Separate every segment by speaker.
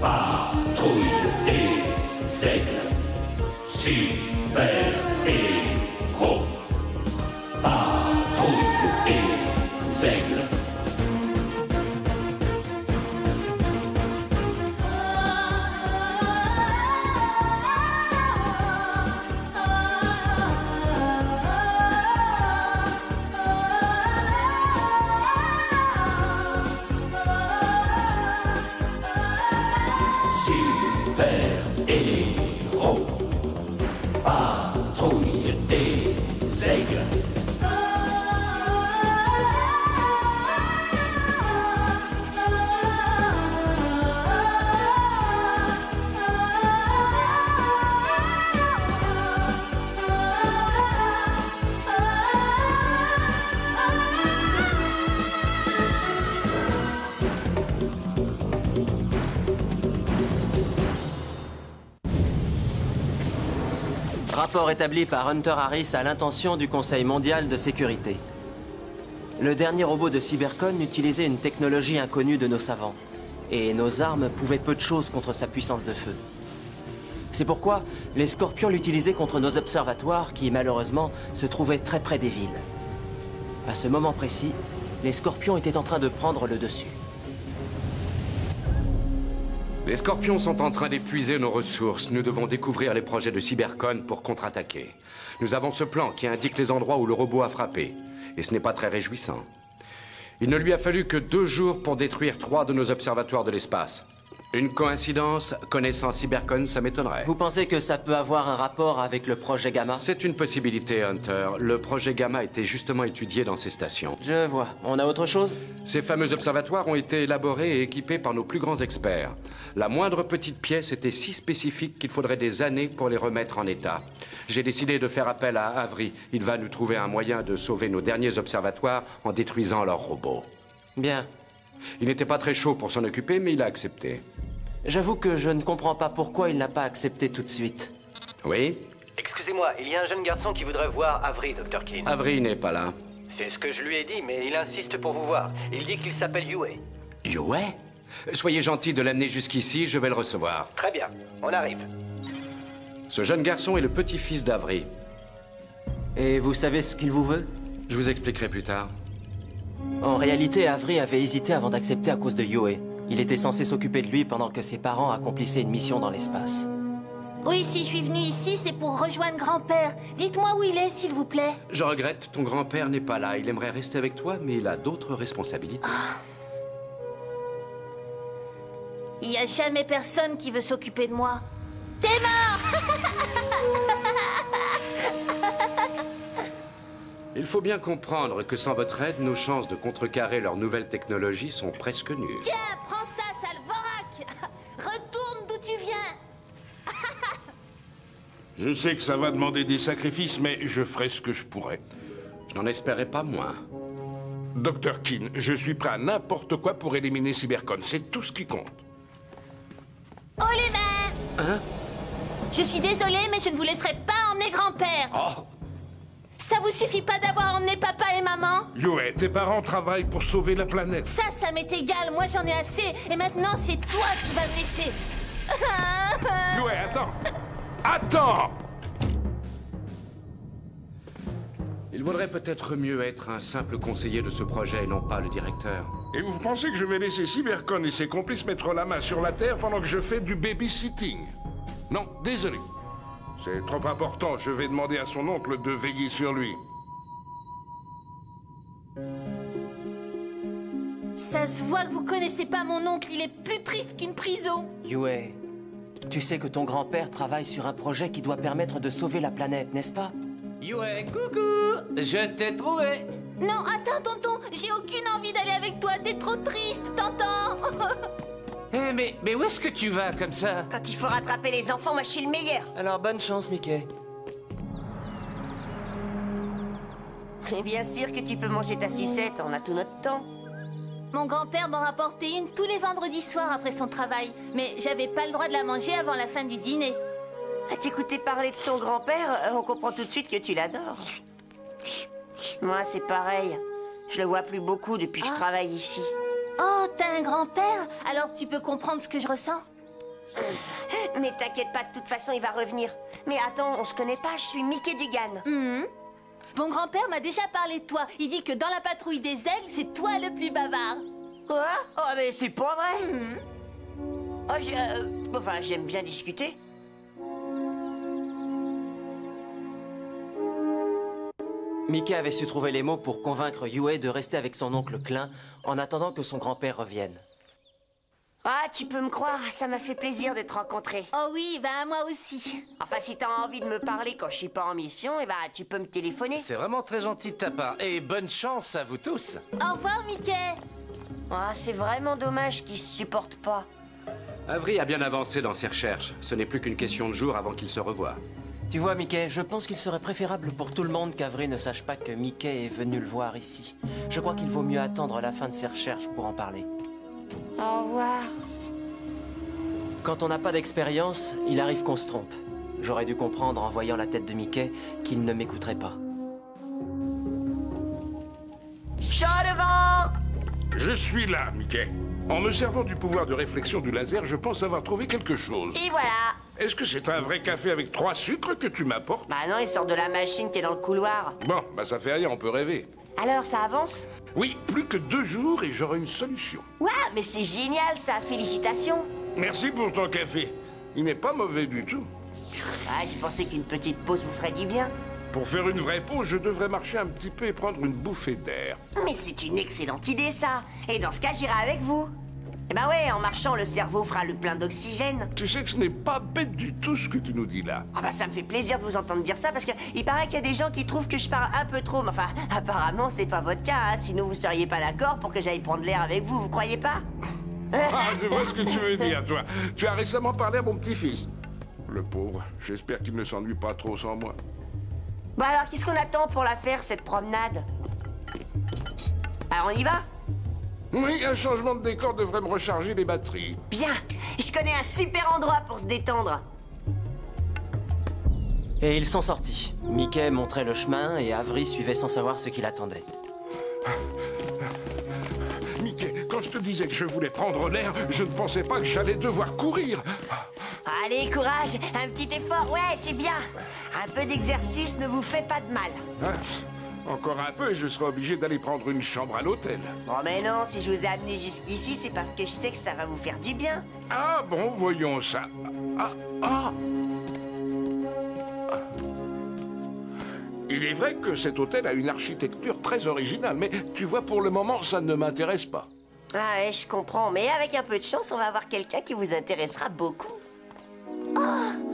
Speaker 1: Patrouille des aigles. Super
Speaker 2: Rapport établi par Hunter Harris à l'intention du Conseil mondial de sécurité. Le dernier robot de Cybercon utilisait une technologie inconnue de nos savants. Et nos armes pouvaient peu de choses contre sa puissance de feu. C'est pourquoi les scorpions l'utilisaient contre nos observatoires qui, malheureusement, se trouvaient très près des villes. À ce moment précis, les scorpions étaient en train de prendre le dessus.
Speaker 3: Les scorpions sont en train d'épuiser nos ressources. Nous devons découvrir les projets de Cybercon pour contre-attaquer. Nous avons ce plan qui indique les endroits où le robot a frappé. Et ce n'est pas très réjouissant. Il ne lui a fallu que deux jours pour détruire trois de nos observatoires de l'espace. Une coïncidence Connaissant Cybercon, ça m'étonnerait.
Speaker 2: Vous pensez que ça peut avoir un rapport avec le projet Gamma?
Speaker 3: C'est une possibilité, Hunter. Le projet Gamma était justement étudié dans ces stations.
Speaker 2: Je vois. On a autre chose?
Speaker 3: Ces fameux observatoires ont été élaborés et équipés par nos plus grands experts. La moindre petite pièce était si spécifique qu'il faudrait des années pour les remettre en état. J'ai décidé de faire appel à Avery. Il va nous trouver un moyen de sauver nos derniers observatoires en détruisant leurs robots.
Speaker 2: Bien.
Speaker 3: Il n'était pas très chaud pour s'en occuper, mais il a accepté.
Speaker 2: J'avoue que je ne comprends pas pourquoi il n'a pas accepté tout de suite.
Speaker 3: Oui
Speaker 4: Excusez-moi, il y a un jeune garçon qui voudrait voir Avery, Dr. Keane.
Speaker 3: Avery n'est pas là.
Speaker 4: C'est ce que je lui ai dit, mais il insiste pour vous voir. Il dit qu'il s'appelle Yue.
Speaker 3: Yue? Soyez gentil de l'amener jusqu'ici, je vais le recevoir.
Speaker 4: Très bien, on arrive.
Speaker 3: Ce jeune garçon est le petit-fils d'Avery.
Speaker 2: Et vous savez ce qu'il vous veut?
Speaker 3: Je vous expliquerai plus tard.
Speaker 2: En réalité, Avery avait hésité avant d'accepter à cause de Yoe. Il était censé s'occuper de lui pendant que ses parents accomplissaient une mission dans l'espace.
Speaker 5: Oui, si je suis venue ici, c'est pour rejoindre grand-père. Dites-moi où il est, s'il vous plaît.
Speaker 3: Je regrette, ton grand-père n'est pas là. Il aimerait rester avec toi, mais il a d'autres responsabilités.
Speaker 5: Il n'y a jamais personne qui veut s'occuper de moi. T'es mort
Speaker 3: Il faut bien comprendre que sans votre aide, nos chances de contrecarrer leur nouvelle technologie sont presque nulles.
Speaker 5: Tiens, prends ça, sale vorac Retourne d'où tu viens
Speaker 6: Je sais que ça va demander des sacrifices, mais je ferai ce que je pourrai.
Speaker 3: Je n'en espérais pas moins.
Speaker 6: Dr. Keane, je suis prêt à n'importe quoi pour éliminer Cybercon. C'est tout ce qui compte.
Speaker 5: Oh les mains
Speaker 3: Hein?
Speaker 5: Je suis désolée, mais je ne vous laisserai pas emmener grand-père
Speaker 6: Oh
Speaker 5: Ça vous suffit pas d'avoir emmené papa et maman
Speaker 6: Yoé, tes parents travaillent pour sauver la planète.
Speaker 5: Ça, ça m'est égal, moi j'en ai assez, et maintenant c'est toi qui vas me laisser
Speaker 6: Yoé, attends Attends
Speaker 3: Il vaudrait peut-être mieux être un simple conseiller de ce projet et non pas le directeur.
Speaker 6: Et vous pensez que je vais laisser Cybercon et ses complices mettre la main sur la Terre pendant que je fais du babysitting? Non, désolé. C'est trop important, je vais demander à son oncle de veiller sur lui.
Speaker 5: Ça se voit que vous connaissez pas mon oncle, il est plus triste qu'une prison.
Speaker 2: Yue, tu sais que ton grand-père travaille sur un projet qui doit permettre de sauver la planète, n'est-ce pas?
Speaker 7: Yue, coucou. Je t'ai trouvé.
Speaker 5: Non, attends, tonton, j'ai aucune envie d'aller avec toi, t'es trop triste, t'entends
Speaker 7: mais, mais où est-ce que tu vas comme ça
Speaker 8: Quand il faut rattraper les enfants, moi je suis le meilleur.
Speaker 2: Alors bonne chance, Mickey.
Speaker 8: Et bien sûr que tu peux manger ta sucette, on a tout notre temps.
Speaker 5: Mon grand-père m'en rapportait une tous les vendredis soirs après son travail, mais j'avais pas le droit de la manger avant la fin du dîner.
Speaker 8: À t'écouter parler de ton grand-père, euh, on comprend tout de suite que tu l'adores. Moi, c'est pareil. Je le vois plus beaucoup depuis que je travaille ici.
Speaker 5: Oh, t'as un grand-père? Alors tu peux comprendre ce que je ressens?
Speaker 8: Mais t'inquiète pas, de toute façon, il va revenir. Mais attends, on se connaît pas, je suis Mickey Dugan.
Speaker 5: Mon grand-père m'a déjà parlé de toi. Il dit que dans la patrouille des aigles, c'est toi le plus bavard.
Speaker 8: Quoi? Oh, mais c'est pas vrai Oh, j'ai... euh, enfin, j'aime bien discuter.
Speaker 2: Mickey avait su trouver les mots pour convaincre Yue de rester avec son oncle Klein en attendant que son grand-père revienne.
Speaker 8: Ah, tu peux me croire, ça m'a fait plaisir de te rencontrer.
Speaker 5: Oh oui, bah moi aussi.
Speaker 8: Enfin, si t'as envie de me parler quand je suis pas en mission, eh ben, tu peux me téléphoner.
Speaker 7: C'est vraiment très gentil de ta part. Et bonne chance à vous tous.
Speaker 5: Au revoir, Mickey.
Speaker 8: Ah, c'est vraiment dommage qu'ils se supportent pas.
Speaker 3: Avery a bien avancé dans ses recherches. Ce n'est plus qu'une question de jours avant qu'ils se revoient.
Speaker 2: Tu vois, Mickey, je pense qu'il serait préférable pour tout le monde qu'Avery ne sache pas que Mickey est venu le voir ici. Je crois qu'il vaut mieux attendre la fin de ses recherches pour en parler.
Speaker 8: Au revoir.
Speaker 2: Quand on n'a pas d'expérience, il arrive qu'on se trompe. J'aurais dû comprendre en voyant la tête de Mickey qu'il ne m'écouterait pas.
Speaker 8: Chat devant
Speaker 6: Je suis là, Mickey. En me servant du pouvoir de réflexion du laser, je pense avoir trouvé quelque chose.
Speaker 8: Et voilà
Speaker 6: Est-ce que c'est un vrai café avec trois sucres que tu m'apportes?
Speaker 8: Bah non, il sort de la machine qui est dans le couloir.
Speaker 6: Bon, bah ça fait rien, on peut rêver.
Speaker 8: Alors, ça avance?
Speaker 6: Oui, plus que deux jours et j'aurai une solution.
Speaker 8: Waouh, mais c'est génial ça, félicitations
Speaker 6: Merci pour ton café. Il n'est pas mauvais du tout.
Speaker 8: Ah, j'ai pensé qu'une petite pause vous ferait du bien.
Speaker 6: Pour faire une vraie pause, je devrais marcher un petit peu et prendre une bouffée d'air.
Speaker 8: Mais c'est une excellente idée ça Et dans ce cas, j'irai avec vous Eh ben ouais, en marchant, le cerveau fera le plein d'oxygène.
Speaker 6: Tu sais que ce n'est pas bête du tout ce que tu nous dis là.
Speaker 8: Ah bah ça me fait plaisir de vous entendre dire ça parce que il paraît qu'il y a des gens qui trouvent que je parle un peu trop. Mais enfin, apparemment c'est pas votre cas, hein. sinon vous seriez pas d'accord pour que j'aille prendre l'air avec vous, vous croyez pas?
Speaker 6: Ah, je vois ce que tu veux dire, toi. Tu as récemment parlé à mon petit-fils. Le pauvre, j'espère qu'il ne s'ennuie pas trop sans moi.
Speaker 8: Bah alors, qu'est-ce qu'on attend pour la faire, cette promenade? Alors on y va
Speaker 6: Oui, un changement de décor devrait me recharger les batteries.
Speaker 8: Bien Je connais un super endroit pour se détendre.
Speaker 2: Et ils sont sortis. Mickey montrait le chemin et Avery suivait sans savoir ce qu'il attendait.
Speaker 6: Mickey, quand je te disais que je voulais prendre l'air, je ne pensais pas que j'allais devoir courir.
Speaker 8: Allez, courage Un petit effort, ouais, c'est bien Un peu d'exercice ne vous fait pas de mal.
Speaker 6: Hein? Encore un peu et je serai obligé d'aller prendre une chambre à l'hôtel.
Speaker 8: Bon, mais non, si je vous ai amené jusqu'ici, c'est parce que je sais que ça va vous faire du bien.
Speaker 6: Ah bon, voyons ça. Ah, ah. Il est vrai que cet hôtel a une architecture très originale, mais tu vois, pour le moment, ça ne m'intéresse pas.
Speaker 8: Ah ouais, je comprends, mais avec un peu de chance, on va avoir quelqu'un qui vous intéressera beaucoup.
Speaker 5: Oh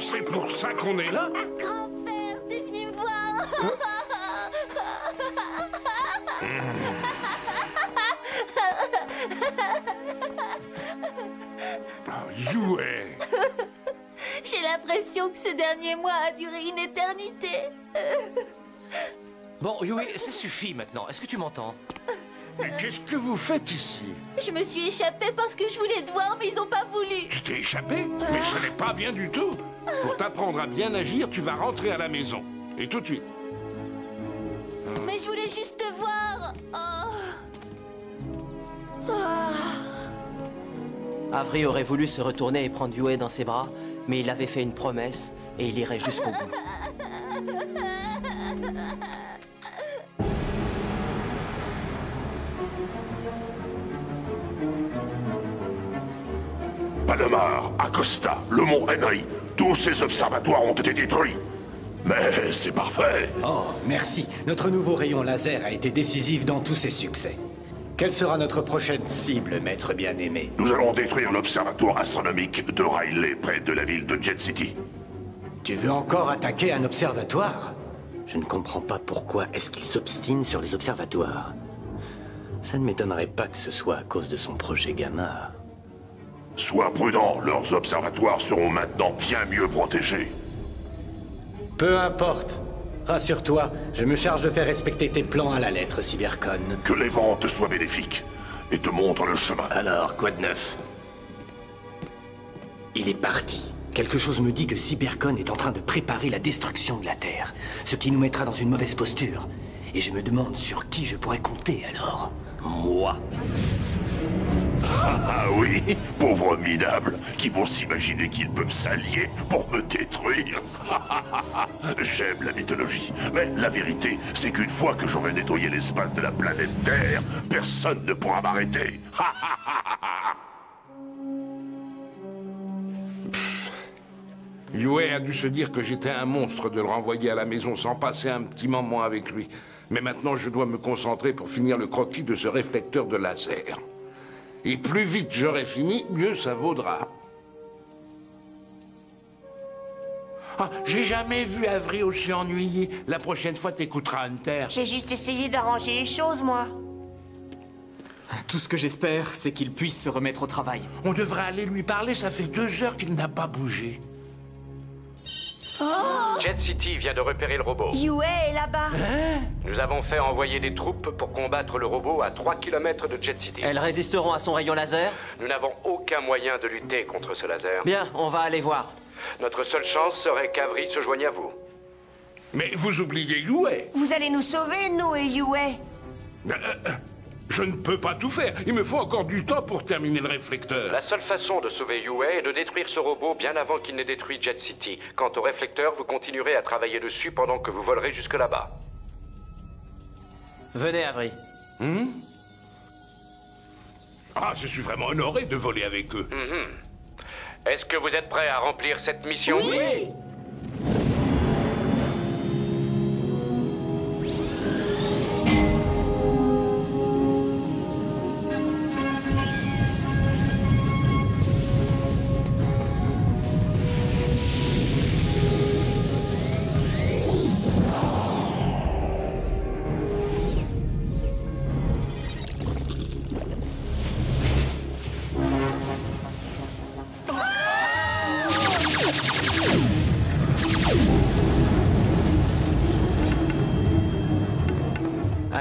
Speaker 6: C'est pour ça qu'on est là.
Speaker 5: Grand-père, t'es venu me voir
Speaker 6: Ah, Jouet.
Speaker 5: J'ai l'impression que ce dernier mois a duré une éternité.
Speaker 7: Bon, Yui, ça suffit maintenant. Est-ce que tu m'entends?
Speaker 6: Mais qu'est-ce que vous faites ici?
Speaker 5: Je me suis échappée parce que je voulais te voir, mais ils ont pas voulu.
Speaker 6: Tu t'es échappé Mais ce n'est pas bien du tout Pour t'apprendre à bien agir, tu vas rentrer à la maison. Et tout de suite.
Speaker 5: Mais je voulais juste te voir. Oh.
Speaker 2: Avery aurait voulu se retourner et prendre Yue dans ses bras, mais il avait fait une promesse et il irait jusqu'au bout.
Speaker 9: Palomar, Acosta, le mont Henry, tous ces observatoires ont été détruits. Mais c'est parfait.
Speaker 10: Oh, merci. Notre nouveau rayon laser a été décisif dans tous ses succès. Quelle sera notre prochaine cible, maître bien-aimé?
Speaker 9: Nous allons détruire l'observatoire astronomique de Riley, près de la ville de Jet City.
Speaker 10: Tu veux encore attaquer un observatoire? Je ne comprends pas pourquoi est-ce qu'il s'obstine sur les observatoires. Ça ne m'étonnerait pas que ce soit à cause de son projet Gamma.
Speaker 9: Sois prudent, leurs observatoires seront maintenant bien mieux protégés.
Speaker 10: Peu importe. Rassure-toi, je me charge de faire respecter tes plans à la lettre, Cybercon.
Speaker 9: Que les ventes soient bénéfiques et te montrent le chemin.
Speaker 10: Alors, quoi de neuf? Il est parti. Quelque chose me dit que Cybercon est en train de préparer la destruction de la Terre, ce qui nous mettra dans une mauvaise posture. Et je me demande sur qui je pourrais compter alors?
Speaker 9: Moi. Ah oui, pauvres minables, qui vont s'imaginer qu'ils peuvent s'allier pour me détruire. J'aime la mythologie, mais la vérité, c'est qu'une fois que j'aurai nettoyé l'espace de la planète Terre, personne ne pourra m'arrêter.
Speaker 6: Yue a dû se dire que j'étais un monstre de le renvoyer à la maison sans passer un petit moment avec lui. Mais maintenant, je dois me concentrer pour finir le croquis de ce réflecteur de laser. Et plus vite j'aurai fini, mieux ça vaudra. Ah, j'ai jamais vu Avery aussi ennuyé. La prochaine fois, t'écouteras Hunter.
Speaker 8: J'ai juste essayé d'arranger les choses, moi.
Speaker 11: Tout ce que j'espère, c'est qu'il puisse se remettre au travail.
Speaker 6: On devrait aller lui parler, ça fait deux heures qu'il n'a pas bougé.
Speaker 3: Jet City vient de repérer le robot.
Speaker 8: Yue est là-bas.
Speaker 3: Nous avons fait envoyer des troupes pour combattre le robot à 3 km de Jet City.
Speaker 2: Elles résisteront à son rayon laser
Speaker 3: Nous n'avons aucun moyen de lutter contre ce laser.
Speaker 2: Bien, on va aller voir.
Speaker 3: Notre seule chance serait qu'Avery se joigne à vous.
Speaker 6: Mais vous oubliez Yue.
Speaker 8: Vous allez nous sauver, nous et Yue.
Speaker 6: Euh, euh, Je ne peux pas tout faire. Il me faut encore du temps pour terminer le réflecteur.
Speaker 3: La seule façon de sauver Yue est de détruire ce robot bien avant qu'il n'ait détruit Jet City. Quant au réflecteur, vous continuerez à travailler dessus pendant que vous volerez jusque là-bas.
Speaker 2: Venez, Avery.
Speaker 6: Hmm? Ah, je suis vraiment honoré de voler avec eux.
Speaker 3: Mhm. Est-ce que vous êtes prêt à remplir cette mission?
Speaker 8: Oui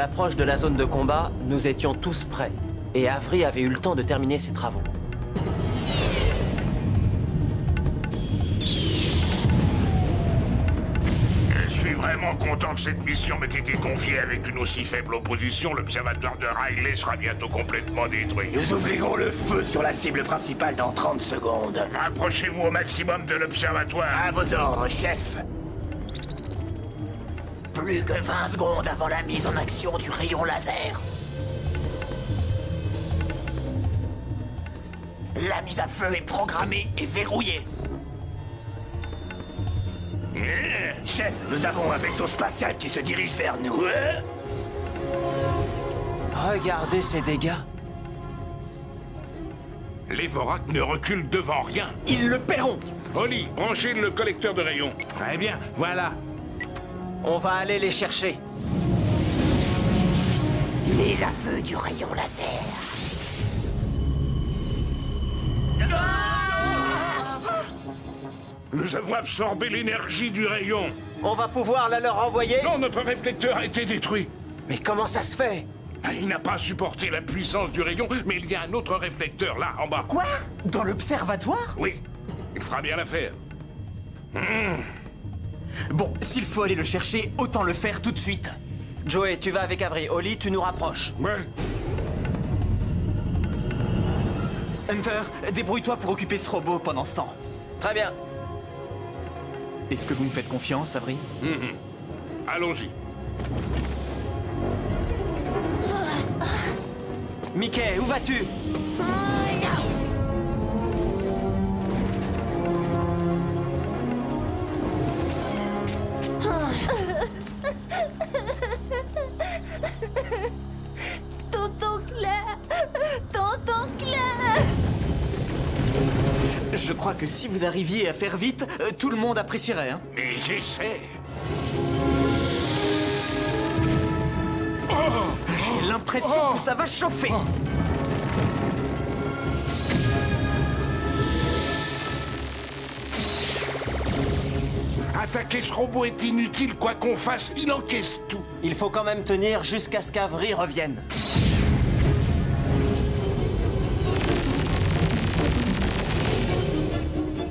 Speaker 2: l'approche de la zone de combat, nous étions tous prêts. Et Avery avait eu le temps de terminer ses travaux.
Speaker 6: Je suis vraiment content que cette mission m'ait été confiée avec une aussi faible opposition. L'observatoire de Riley sera bientôt complètement détruit.
Speaker 10: Nous ouvrirons le feu sur la cible principale dans 30 secondes.
Speaker 6: Rapprochez-vous au maximum de l'observatoire.
Speaker 10: À vos ordres, chef.
Speaker 8: Plus que 20 secondes avant la mise en action du rayon laser. La mise à feu est programmée et verrouillée.
Speaker 10: Chef, nous avons un vaisseau spatial qui se dirige vers nous.
Speaker 2: Regardez ces dégâts.
Speaker 6: Les Vorak ne reculent devant rien.
Speaker 11: Ils le paieront
Speaker 6: Oli, branchez le collecteur de rayons. Très bien, voilà.
Speaker 2: On va aller les chercher.
Speaker 8: Mise à feu du rayon laser.
Speaker 6: Nous avons absorbé l'énergie du rayon.
Speaker 2: On va pouvoir la leur envoyer
Speaker 6: Non, notre réflecteur a été détruit.
Speaker 2: Mais comment ça se fait?
Speaker 6: Ah, Il n'a pas supporté la puissance du rayon, mais il y a un autre réflecteur là, en bas.
Speaker 11: Quoi? Dans l'observatoire?
Speaker 6: Oui, il fera bien l'affaire.
Speaker 11: Bon, s'il faut aller le chercher, autant le faire tout de suite.
Speaker 2: Joey, tu vas avec Avery. Oli, tu nous rapproches.
Speaker 6: Ouais.
Speaker 11: Hunter, débrouille-toi pour occuper ce robot pendant ce temps.
Speaker 2: Très bien.
Speaker 11: Est-ce que vous me faites confiance, Avery?
Speaker 6: Allons-y.
Speaker 2: Mickey, où vas-tu?
Speaker 5: Tonton Claire Tonton Claire.
Speaker 11: Je crois que si vous arriviez à faire vite, euh, tout le monde apprécierait, hein.
Speaker 6: Mais j'essaie.
Speaker 11: J'ai l'impression que ça va chauffer
Speaker 6: Attaquer ce robot est inutile, quoi qu'on fasse, il encaisse tout.
Speaker 2: Il faut quand même tenir jusqu'à ce qu'Avery revienne.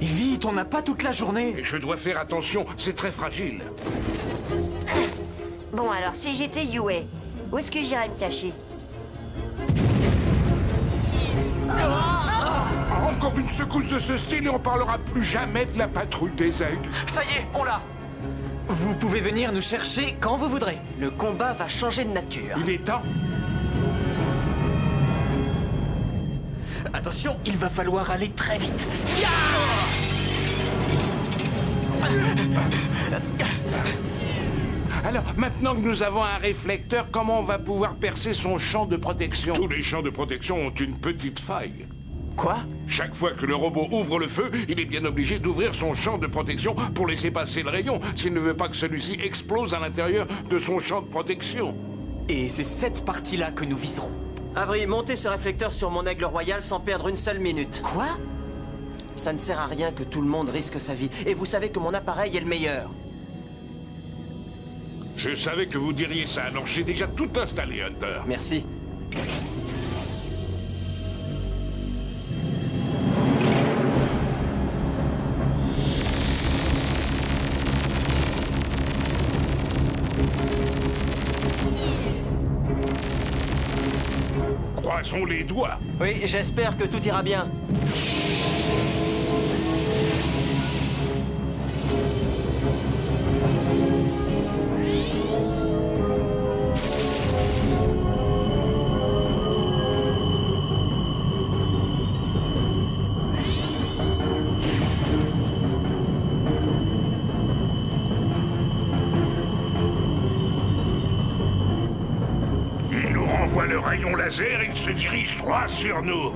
Speaker 11: Vite, on n'a pas toute la journée
Speaker 6: Et je dois faire attention, c'est très fragile.
Speaker 8: Bon, alors, si j'étais Yue, où est-ce que j'irais me cacher?
Speaker 6: Une secousse de ce style et on parlera plus jamais de la patrouille des aigles.
Speaker 11: Ça y est, on l'a Vous pouvez venir nous chercher quand vous voudrez.
Speaker 2: Le combat va changer de nature.
Speaker 6: Il est temps.
Speaker 11: Attention, il va falloir aller très vite.
Speaker 6: Alors, maintenant que nous avons un réflecteur, comment on va pouvoir percer son champ de protection? Tous les champs de protection ont une petite faille.
Speaker 2: Quoi
Speaker 6: Chaque fois que le robot ouvre le feu, il est bien obligé d'ouvrir son champ de protection pour laisser passer le rayon, s'il ne veut pas que celui-ci explose à l'intérieur de son champ de protection.
Speaker 11: Et c'est cette partie-là que nous viserons.
Speaker 2: Avery, montez ce réflecteur sur mon aigle royal sans perdre une seule minute.
Speaker 11: Quoi
Speaker 2: Ça ne sert à rien que tout le monde risque sa vie. Et vous savez que mon appareil est le meilleur.
Speaker 6: Je savais que vous diriez ça, alors j'ai déjà tout installé, Hunter.
Speaker 2: Merci. Oui, j'espère que tout ira bien.
Speaker 6: Rayon laser il se dirige droit sur nous.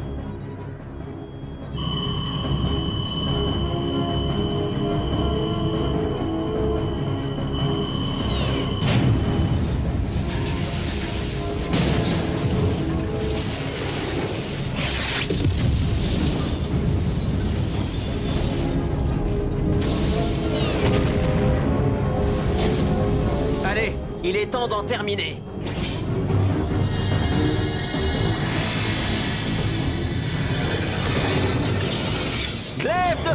Speaker 2: Allez, il est temps d'en terminer.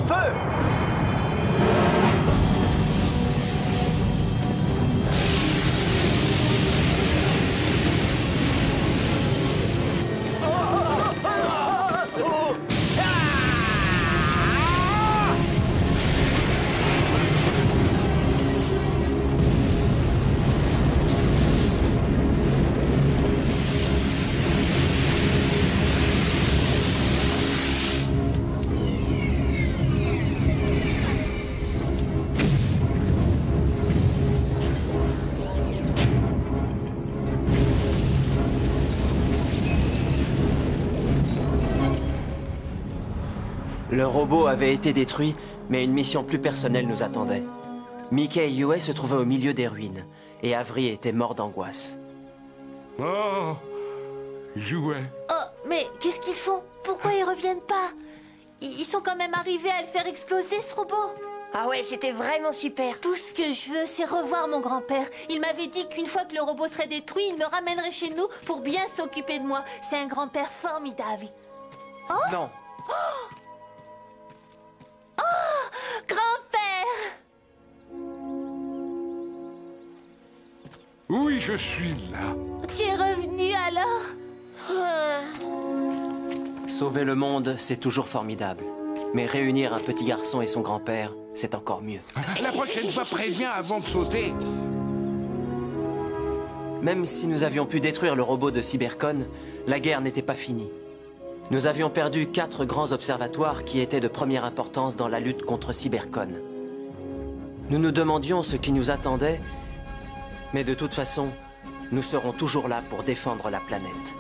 Speaker 2: Glaive de Le robot avait été détruit, mais une mission plus personnelle nous attendait. Mickey et Yue se trouvaient au milieu des ruines, et Avery était mort d'angoisse.
Speaker 6: Oh Jouet.
Speaker 5: Oh, mais qu'est-ce qu'ils font? Pourquoi ils reviennent pas? Ils sont quand même arrivés à le faire exploser, ce robot?
Speaker 8: Ah ouais, c'était vraiment super.
Speaker 5: Tout ce que je veux, c'est revoir mon grand-père. Il m'avait dit qu'une fois que le robot serait détruit, il me ramènerait chez nous pour bien s'occuper de moi. C'est un grand-père formidable. Oh
Speaker 2: Non,
Speaker 5: Grand-père
Speaker 6: Oui, je suis là.
Speaker 5: Tu es revenu alors
Speaker 2: sauver le monde, c'est toujours formidable. Mais réunir un petit garçon et son grand-père, c'est encore mieux.
Speaker 6: La prochaine fois, préviens avant de sauter.
Speaker 2: Même si nous avions pu détruire le robot de Cybercon, la guerre n'était pas finie. Nous avions perdu quatre grands observatoires qui étaient de première importance dans la lutte contre Cybercon. Nous nous demandions ce qui nous attendait, mais de toute façon, nous serons toujours là pour défendre la planète.